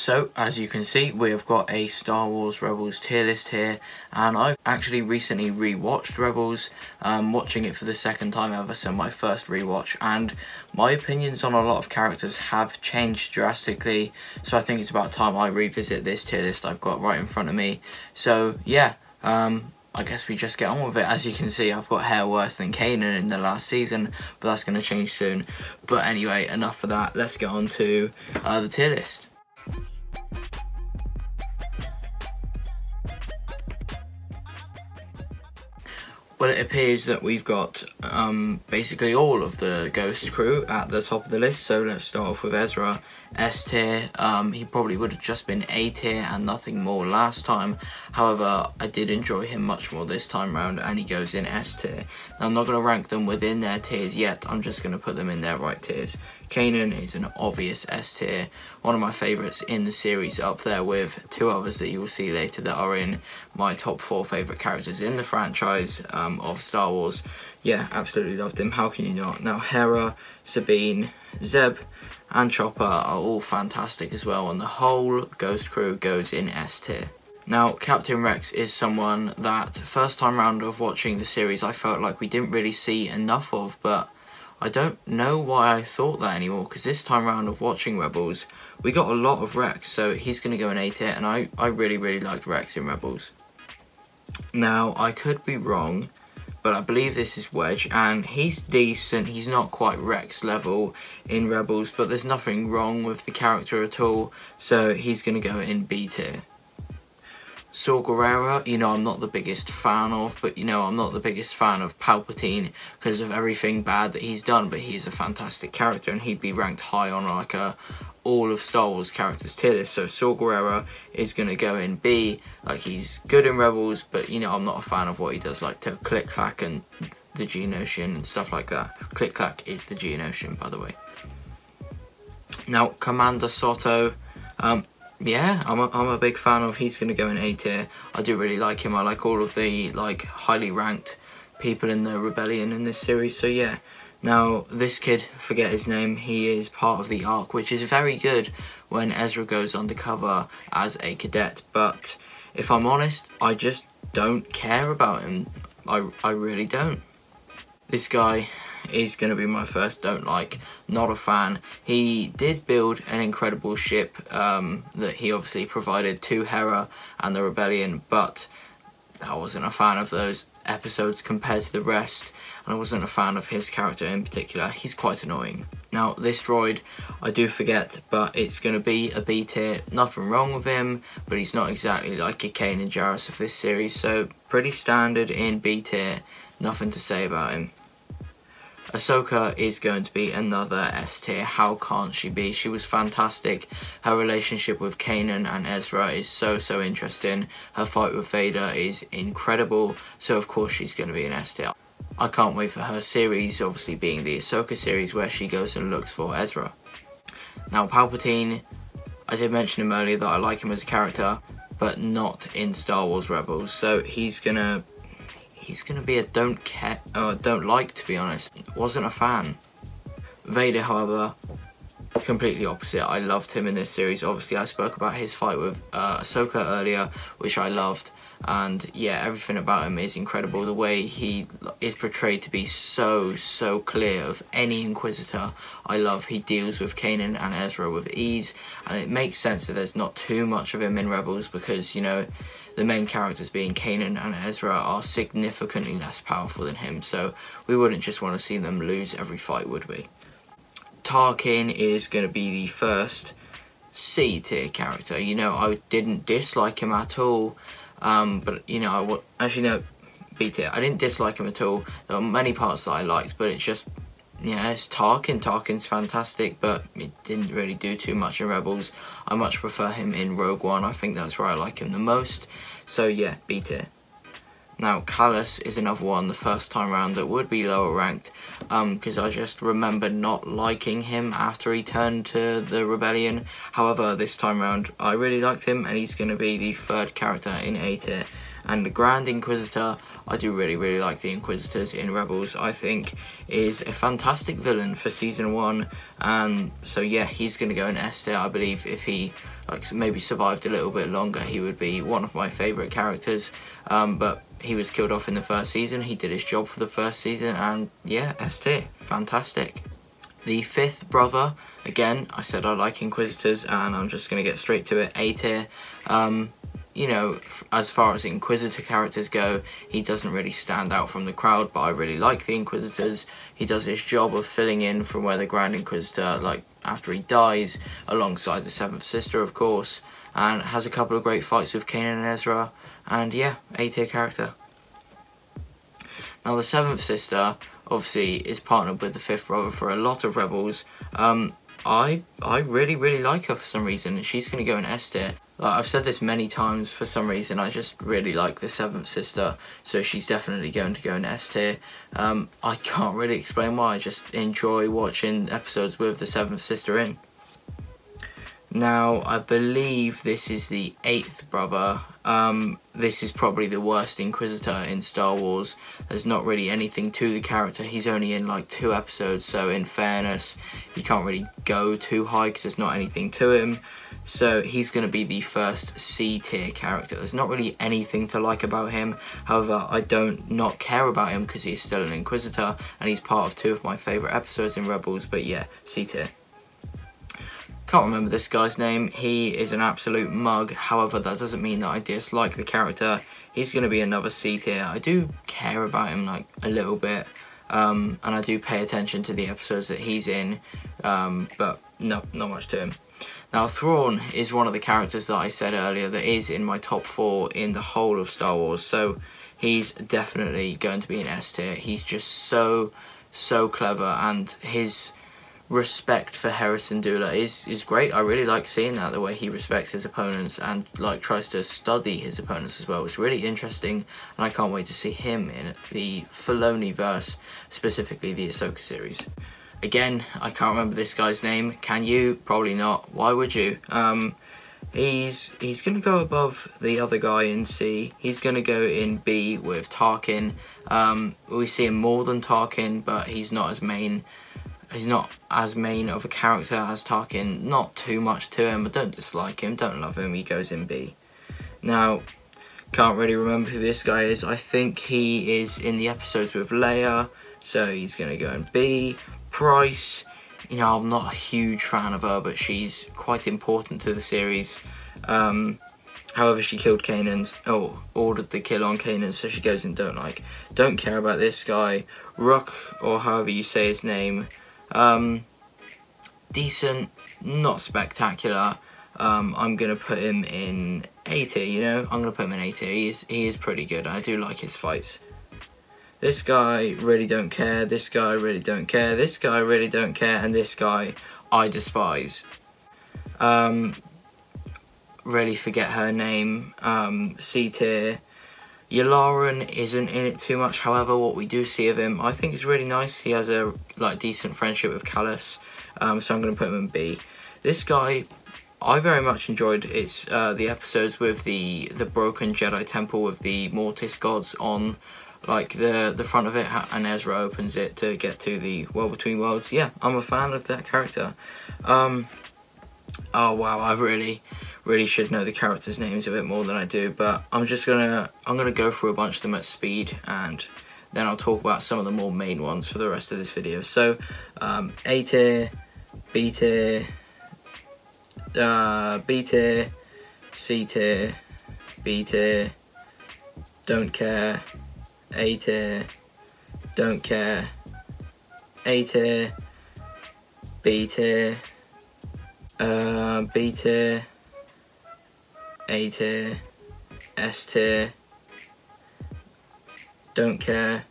So, as you can see, we have got a Star Wars Rebels tier list here, and I've actually recently rewatched Rebels, um, watching it for the second time ever, so my first rewatch, and my opinions on a lot of characters have changed drastically, so I think it's about time I revisit this tier list I've got right in front of me. So, yeah, um, I guess we just get on with it. As you can see, I've got hair worse than Kanan in the last season, but that's going to change soon. But anyway, enough of that. Let's get on to uh, the tier list. Well, it appears that we've got um, basically all of the Ghost crew at the top of the list. So let's start off with Ezra, S tier. Um, he probably would have just been A tier and nothing more last time. However, I did enjoy him much more this time round and he goes in S tier. Now, I'm not going to rank them within their tiers yet. I'm just going to put them in their right tiers. Kanan is an obvious S tier, one of my favourites in the series up there with two others that you will see later that are in my top four favourite characters in the franchise um, of Star Wars. Yeah, absolutely loved him, how can you not? Now Hera, Sabine, Zeb and Chopper are all fantastic as well and the whole Ghost crew goes in S tier. Now, Captain Rex is someone that first time round of watching the series I felt like we didn't really see enough of, but I don't know why I thought that anymore because this time around of watching Rebels, we got a lot of Rex, so he's going to go in A tier, and I, I really, really liked Rex in Rebels. Now, I could be wrong, but I believe this is Wedge, and he's decent. He's not quite Rex level in Rebels, but there's nothing wrong with the character at all, so he's going to go in B tier. Saw Gerrera, you know, I'm not the biggest fan of, but you know, I'm not the biggest fan of Palpatine because of everything bad that he's done, but he's a fantastic character and he'd be ranked high on like a all of Star Wars characters tier list. So Saw Gerrera is going to go in B, like he's good in Rebels, but you know, I'm not a fan of what he does, like to Klik-Klak and the Geonosian and stuff like that. Klik-Klak is the Geonosian, by the way. Now, Commander Sato, um, yeah, I'm a, I'm a big fan of. He's going to go in A tier. I do really like him. I like all of the like highly ranked people in the rebellion in this series. So yeah. Now this kid, forget his name. He is part of the arc, which is very good when Ezra goes undercover as a cadet. But if I'm honest, I just don't care about him. I I really don't. This guy is going to be my first don't like. Not a fan. He did build an incredible ship um, that he obviously provided to Hera and the Rebellion, but I wasn't a fan of those episodes compared to the rest, and I wasn't a fan of his character in particular. He's quite annoying. Now, this droid, I do forget, but it's going to be a B tier. Nothing wrong with him, but he's not exactly like a and Jarrus of this series, so pretty standard in B tier. Nothing to say about him. Ahsoka is going to be another S tier. How can't she be? She was fantastic. Her relationship with Kanan and Ezra is so, so interesting. Her fight with Vader is incredible. So, of course, she's going to be an S tier. I can't wait for her series, obviously being the Ahsoka series, where she goes and looks for Ezra. Now, Palpatine, I did mention him earlier that I like him as a character, but not in Star Wars Rebels. So he's going to he's gonna be a don't care or don't like to be honest. Wasn't a fan. Vader, however, completely opposite. I loved him in this series. Obviously, I spoke about his fight with uh, Ahsoka earlier, which I loved. And yeah, everything about him is incredible. The way he is portrayed to be so, so clear of any Inquisitor, I love. He deals with Kanan and Ezra with ease. And it makes sense that there's not too much of him in Rebels because, you know, the main characters being Kanan and Ezra are significantly less powerful than him, so we wouldn't just want to see them lose every fight, would we? Tarkin is going to be the first C tier character. You know, I didn't dislike him at all, um, but you know, I actually no, B tier. I didn't dislike him at all. There were many parts that I liked, but it's just yeah, it's Tarkin. Tarkin's fantastic, but it didn't really do too much in Rebels. I much prefer him in Rogue One. I think that's where I like him the most. So yeah, B tier. Now, Kallus is another one the first time around that would be lower ranked because um, I just remember not liking him after he turned to the Rebellion. However, this time around I really liked him and he's going to be the third character in A tier And the Grand Inquisitor, I do really, really like the Inquisitors in Rebels. I think is a fantastic villain for season one. And so yeah, he's going to go in S tier. I believe if he like maybe survived a little bit longer, he would be one of my favourite characters. Um, but he was killed off in the first season. He did his job for the first season, and yeah, S tier, fantastic. The fifth brother, again, I said I like Inquisitors, and I'm just going to get straight to it. A tier. Um, you know, as far as Inquisitor characters go, he doesn't really stand out from the crowd, but I really like the Inquisitors. He does his job of filling in from where the Grand Inquisitor, like, after he dies, alongside the Seventh Sister, of course, and has a couple of great fights with Kanan and Ezra, and yeah, A-tier character. Now, the Seventh Sister, obviously, is partnered with the Fifth Brother for a lot of Rebels. Um, I I really, really like her for some reason, she's going to go in S tier. Like, I've said this many times for some reason, I just really like the Seventh Sister, so she's definitely going to go in S tier. Um, I can't really explain why, I just enjoy watching episodes with the Seventh Sister in. Now, I believe this is the eighth brother. Um, this is probably the worst Inquisitor in Star Wars. There's not really anything to the character. He's only in like two episodes, so in fairness, you can't really go too high because there's not anything to him. So he's going to be the first C tier character. There's not really anything to like about him. However, I don't not care about him because he's still an Inquisitor and he's part of two of my favourite episodes in Rebels. But yeah, C tier. Can't remember this guy's name. He is an absolute mug. However, that doesn't mean that I dislike the character. He's going to be another C tier. I do care about him like a little bit. Um, and I do pay attention to the episodes that he's in. Um, but no, not much to him. Now, Thrawn is one of the characters that I said earlier that is in my top four in the whole of Star Wars. So he's definitely going to be an S tier. He's just so, so clever and his respect for Hera Syndulla is is great. I really like seeing that the way he respects his opponents and like tries to study his opponents as well. It's really interesting, and I can't wait to see him in the Filoni verse, specifically the Ahsoka series. Again, I can't remember this guy's name. Can you? Probably not. Why would you? Um, he's he's gonna go above the other guy in C. He's gonna go in B with Tarkin. Um, we see him more than Tarkin, but he's not as main he's not as main of a character as Tarkin. Not too much to him, but don't dislike him, don't love him. He goes in B. Now, can't really remember who this guy is. I think he is in the episodes with Leia, so he's going to go in B. Price, you know, I'm not a huge fan of her, but she's quite important to the series. Um, however, she killed Kanan, oh, ordered the kill on Kanan, so she goes in don't like. Don't care about this guy. Rukh, or however you say his name, um, decent, not spectacular. Um, I'm gonna put him in A tier. You know, I'm gonna put him in A tier. He is he is pretty good. I do like his fights. This guy really don't care. This guy really don't care. This guy really don't care. And this guy I despise. Um, really forget her name. Um, C tier. Yularen isn't in it too much, however, what we do see of him, I think is really nice. He has a like decent friendship with Kallus, um, so I'm going to put him in B. This guy, I very much enjoyed it's uh, the episodes with the the broken Jedi Temple with the Mortis gods on like the the front of it, and Ezra opens it to get to the World Between Worlds. Yeah, I'm a fan of that character. Um, oh wow, I've really really should know the characters' names a bit more than I do, but I'm just gonna I'm gonna go through a bunch of them at speed and then I'll talk about some of the more main ones for the rest of this video. So um, A tier, B tier, uh, B tier, C tier, B tier, don't care, A tier, don't care, A tier, B tier, uh, B tier, a tier, S tier, don't care,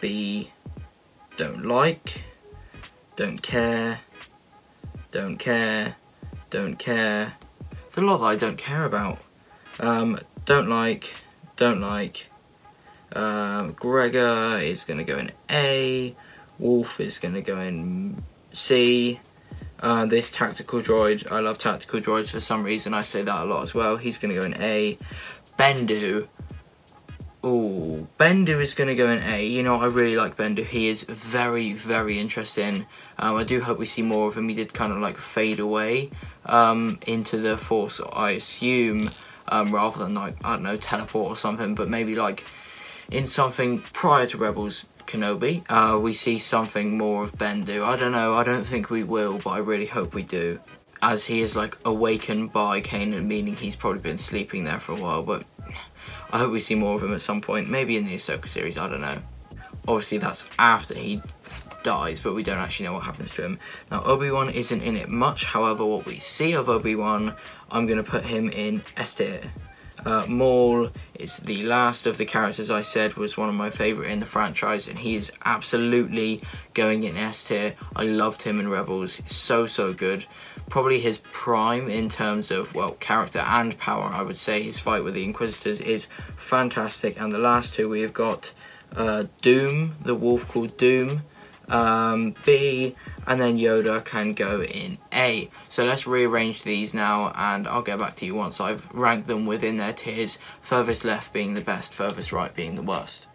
B, don't like, don't care, don't care, don't care. There's a lot that I don't care about. Um, don't like, don't like. Um, Gregor is going to go in A. Wolf is going to go in C. Uh, this tactical droid, I love tactical droids for some reason. I say that a lot as well. He's going to go in A. Bendu. Oh, Bendu is going to go in A. You know, I really like Bendu. He is very, very interesting. Um, I do hope we see more of him. He did kind of like fade away um, into the Force, I assume, um, rather than like, I don't know, teleport or something. But maybe like in something prior to Rebels Kenobi, uh, we see something more of Bendu. I don't know, I don't think we will, but I really hope we do. As he is like awakened by Kanan, meaning he's probably been sleeping there for a while, but I hope we see more of him at some point, maybe in the Ahsoka series, I don't know. Obviously that's after he dies, but we don't actually know what happens to him. Now, Obi-Wan isn't in it much, however, what we see of Obi-Wan, I'm going to put him in S tier. Uh, Maul is the last of the characters I said was one of my favourite in the franchise, and he is absolutely going in S tier. I loved him in Rebels, so, so good. Probably his prime in terms of, well, character and power, I would say. His fight with the Inquisitors is fantastic, and the last two we have got uh, Doom, the wolf called Doom, um, B, and then Yoda can go in A. So let's rearrange these now and I'll get back to you once I've ranked them within their tiers, furthest left being the best, furthest right being the worst.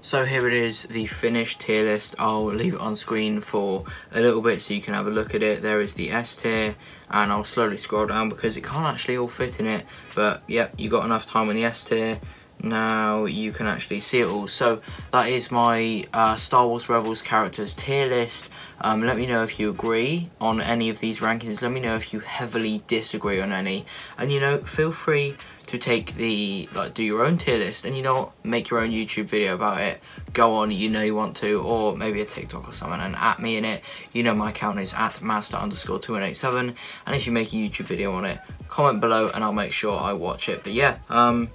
So here it is, the finished tier list. I'll leave it on screen for a little bit so you can have a look at it. There is the S tier, and I'll slowly scroll down because it can't actually all fit in it. But yep, you got enough time on the S tier now you can actually see it all. So that is my uh, Star Wars Rebels characters tier list. Um, let me know if you agree on any of these rankings. Let me know if you heavily disagree on any. And you know, feel free to take the, like, do your own tier list and you know make your own YouTube video about it. Go on, you know you want to, or maybe a TikTok or something and at me in it. You know my account is at master underscore 2187 and if you make a YouTube video on it, comment below and I'll make sure I watch it. But yeah, um,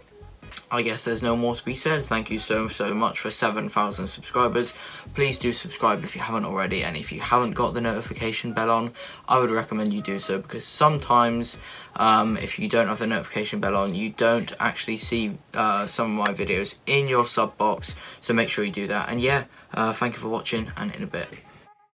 I guess there's no more to be said. Thank you so, so much for 7,000 subscribers. Please do subscribe if you haven't already, and if you haven't got the notification bell on, I would recommend you do so, because sometimes, um, if you don't have the notification bell on, you don't actually see uh, some of my videos in your sub box, so make sure you do that. And yeah, uh, thank you for watching, and in a bit.